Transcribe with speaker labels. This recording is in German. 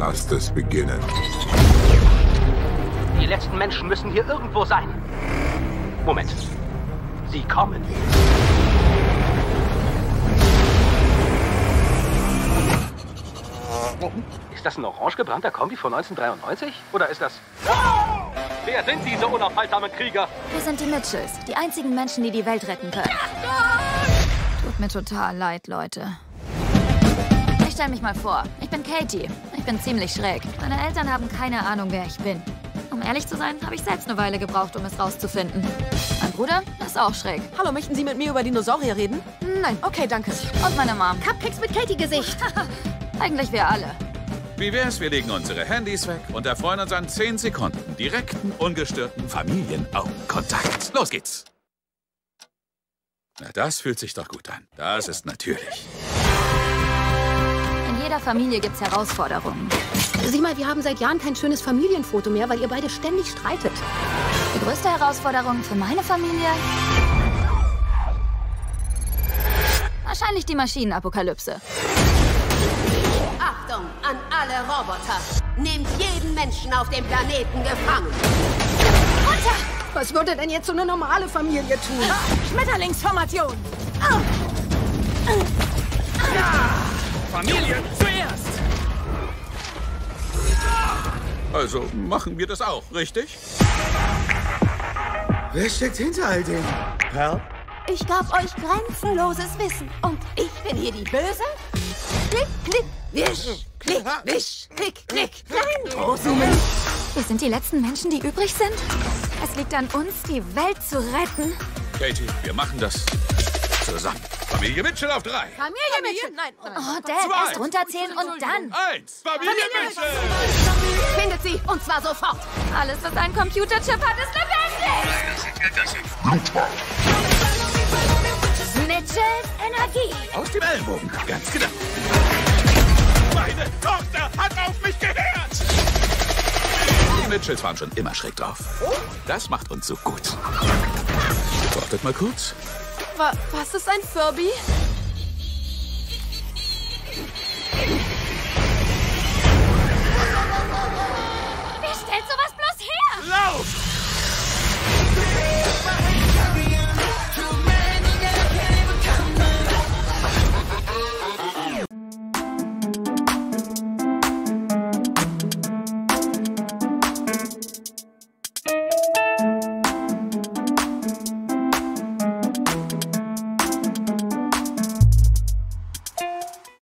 Speaker 1: Lasst es beginnen.
Speaker 2: Die letzten Menschen müssen hier irgendwo sein. Moment. Sie kommen. Ist das ein orange gebrannter Kombi von 1993? Oder ist das... Wer sind diese unaufhaltsamen Krieger?
Speaker 3: Wir sind die Mitchells, die einzigen Menschen, die die Welt retten können. Tut mir total leid, Leute. Ich stell mich mal vor. Ich bin Katie. Ich bin ziemlich schräg. Meine Eltern haben keine Ahnung, wer ich bin. Um ehrlich zu sein, habe ich selbst eine Weile gebraucht, um es rauszufinden. Mein Bruder ist auch schräg.
Speaker 4: Hallo, möchten Sie mit mir über Dinosaurier reden?
Speaker 3: Nein.
Speaker 4: Okay, danke.
Speaker 3: Und meine Mom.
Speaker 5: Cupcakes mit Katie-Gesicht.
Speaker 3: Eigentlich wir alle.
Speaker 6: Wie wär's, wir legen unsere Handys weg und erfreuen uns an 10 Sekunden direkten, ungestörten Familienaugenkontakt. Los geht's! Na, das fühlt sich doch gut an. Das ist natürlich.
Speaker 3: Familie gibt's Herausforderungen.
Speaker 5: Sieh mal, wir haben seit Jahren kein schönes Familienfoto mehr, weil ihr beide ständig streitet.
Speaker 3: Die größte Herausforderung für meine Familie? Wahrscheinlich die Maschinenapokalypse.
Speaker 7: Achtung an alle Roboter. Nehmt jeden Menschen auf dem Planeten gefangen.
Speaker 5: Runter! Was würde denn jetzt so eine normale Familie tun?
Speaker 4: Schmetterlingsformation.
Speaker 6: Familie zuerst! Also machen wir das auch, richtig?
Speaker 8: Wer steckt hinter all dem? Perl?
Speaker 7: Ich gab euch grenzenloses Wissen. Und ich bin hier die Böse? Klick, klick, wisch. Klick, wisch. Klick, klick. Klein, großzoomen.
Speaker 3: Wir sind die letzten Menschen, die übrig sind. Es liegt an uns, die Welt zu retten.
Speaker 6: Katie, wir machen das zusammen. Familie Mitchell auf drei.
Speaker 4: Familie Mitchell. Nein, nein.
Speaker 3: Oh, Dad,
Speaker 6: Zwei.
Speaker 3: erst runterzählen und dann.
Speaker 6: Eins. Familie Mitchell!
Speaker 7: Findet sie. Und zwar sofort.
Speaker 3: Alles, was ein Computerchip hat, ist lebendig. Mitchells Energie.
Speaker 6: Aus dem Ellenbogen, ganz genau. Meine Tochter hat auf mich gehört! Die Mitchells waren schon immer schräg drauf. Das macht uns so gut. Wartet mal kurz.
Speaker 4: Wa was ist ein Furby?